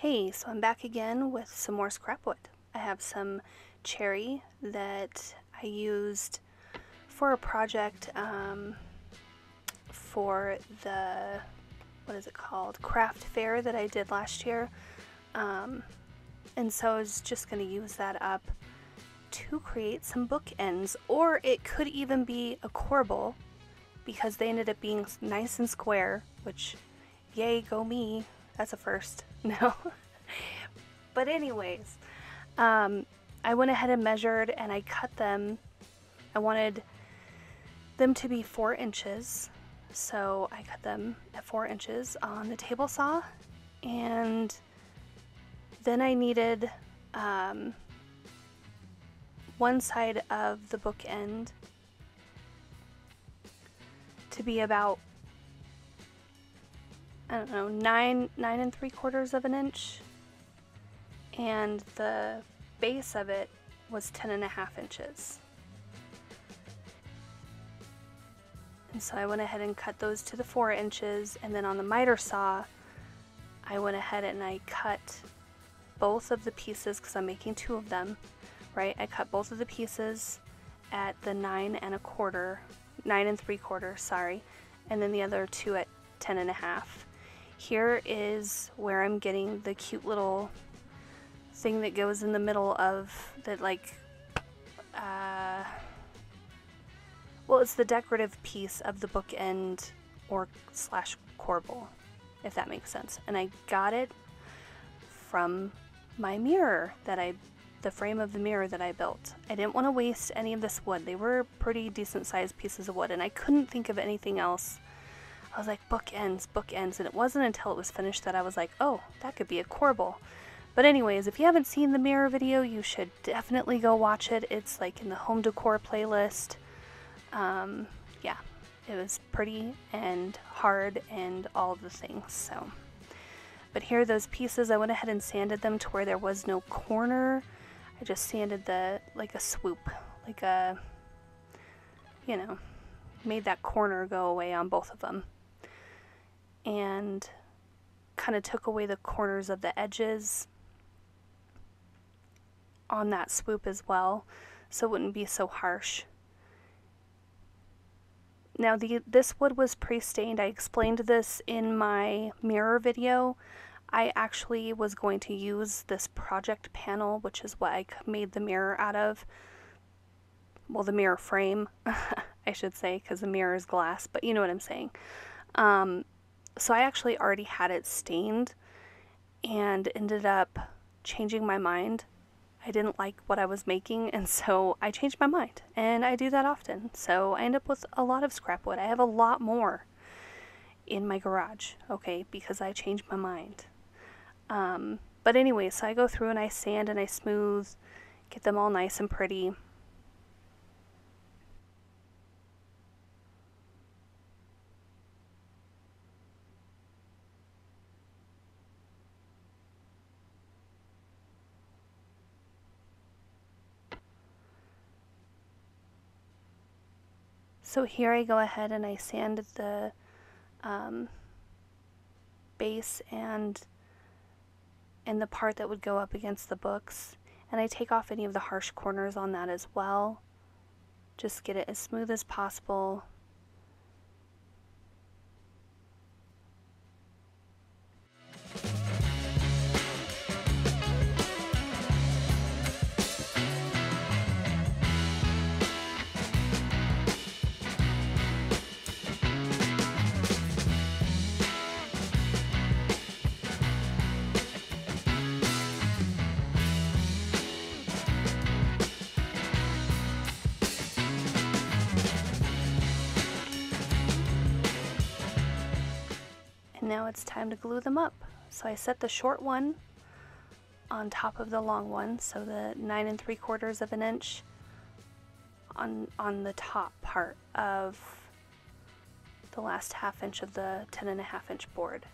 Hey, so I'm back again with some more scrap wood. I have some cherry that I used for a project um, for the, what is it called, craft fair that I did last year. Um, and so I was just going to use that up to create some bookends, or it could even be a corbel because they ended up being nice and square, which, yay, go me. That's a first. No. but, anyways, um, I went ahead and measured and I cut them. I wanted them to be four inches, so I cut them at four inches on the table saw. And then I needed um, one side of the book end to be about I don't know, nine, nine and three quarters of an inch. And the base of it was ten and a half inches. And so I went ahead and cut those to the four inches. And then on the miter saw, I went ahead and I cut both of the pieces because I'm making two of them, right? I cut both of the pieces at the nine and a quarter, nine and three quarters, sorry. And then the other two at ten and a half. Here is where I'm getting the cute little thing that goes in the middle of that like uh, well it's the decorative piece of the bookend or slash corbel if that makes sense and I got it from my mirror that I the frame of the mirror that I built. I didn't want to waste any of this wood. They were pretty decent sized pieces of wood and I couldn't think of anything else I was like, bookends, bookends. And it wasn't until it was finished that I was like, oh, that could be a corbel. But anyways, if you haven't seen the mirror video, you should definitely go watch it. It's like in the home decor playlist. Um, yeah, it was pretty and hard and all the things. So, but here are those pieces. I went ahead and sanded them to where there was no corner. I just sanded the like a swoop, like a, you know, made that corner go away on both of them and kind of took away the corners of the edges on that swoop as well so it wouldn't be so harsh. Now the this wood was pre-stained. I explained this in my mirror video. I actually was going to use this project panel, which is what I made the mirror out of. Well, the mirror frame, I should say, because the mirror is glass, but you know what I'm saying. Um, so I actually already had it stained and ended up changing my mind. I didn't like what I was making, and so I changed my mind. And I do that often. So I end up with a lot of scrap wood. I have a lot more in my garage, okay, because I changed my mind. Um, but anyway, so I go through and I sand and I smooth, get them all nice and pretty. So here I go ahead and I sand the um, base and and the part that would go up against the books and I take off any of the harsh corners on that as well. Just get it as smooth as possible. Now it's time to glue them up. So I set the short one on top of the long one, so the nine and three quarters of an inch on, on the top part of the last half inch of the ten and a half inch board.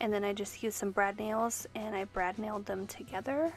And then I just used some brad nails and I brad nailed them together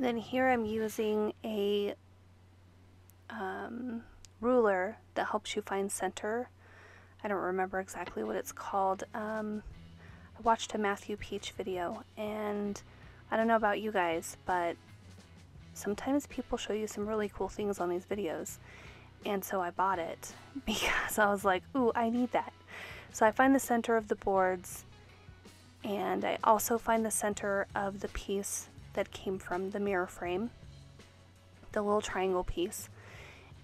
And then here I'm using a um, ruler that helps you find center. I don't remember exactly what it's called. Um, I watched a Matthew Peech video, and I don't know about you guys, but sometimes people show you some really cool things on these videos. And so I bought it because I was like, ooh, I need that. So I find the center of the boards, and I also find the center of the piece that came from the mirror frame, the little triangle piece,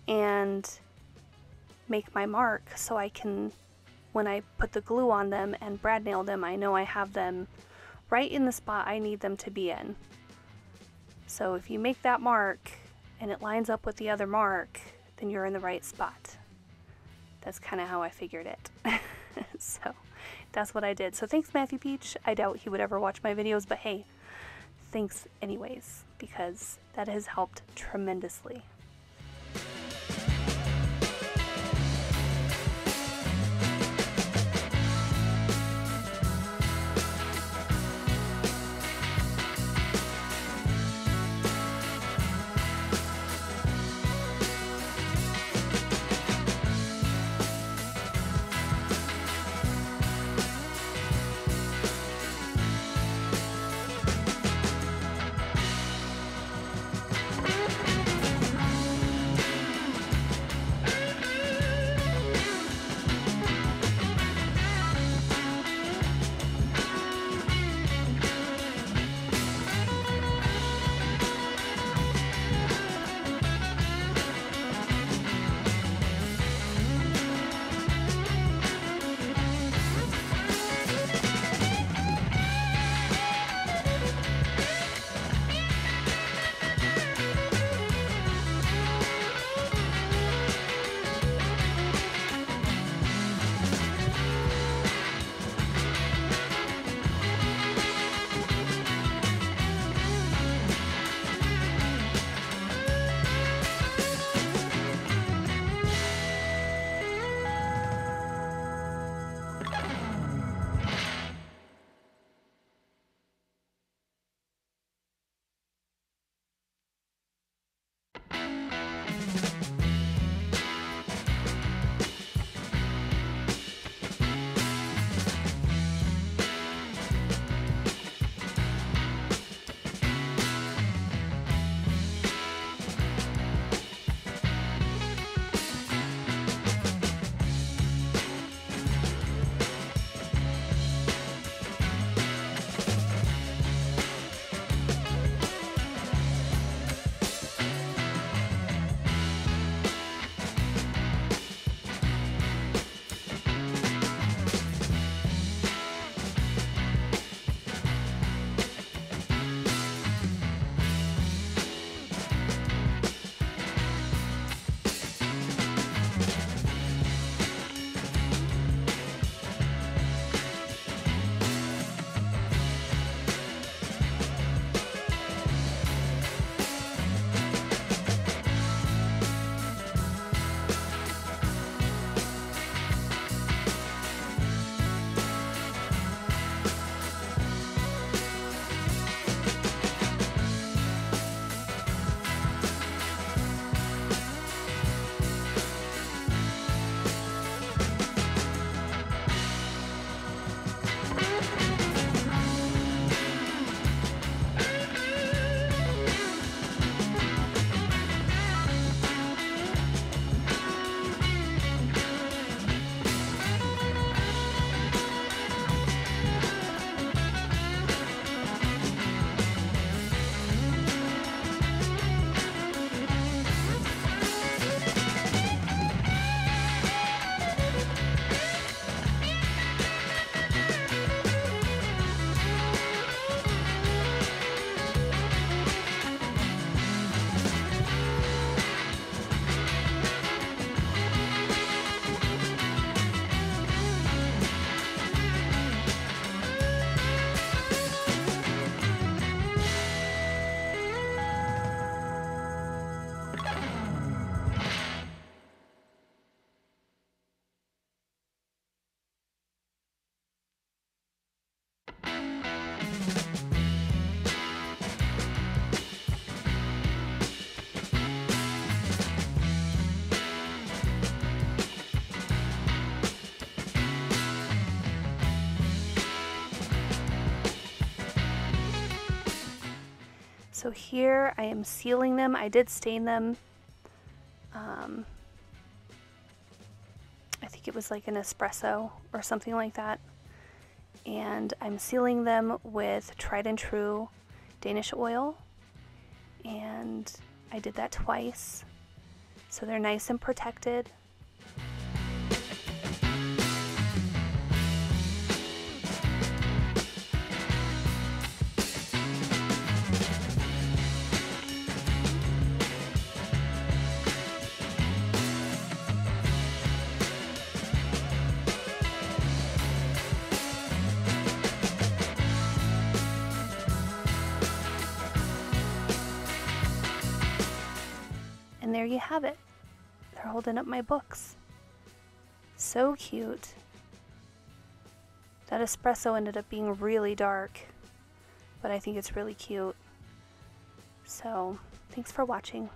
and make my mark so I can, when I put the glue on them and brad nail them, I know I have them right in the spot I need them to be in. So if you make that mark and it lines up with the other mark, then you're in the right spot. That's kind of how I figured it. so that's what I did. So thanks, Matthew Peech. I doubt he would ever watch my videos, but hey, thanks anyways, because that has helped tremendously. So here I am sealing them. I did stain them. Um, I think it was like an espresso or something like that. And I'm sealing them with tried and true Danish oil. And I did that twice. So they're nice and protected. there you have it. They're holding up my books. So cute. That espresso ended up being really dark, but I think it's really cute. So, thanks for watching.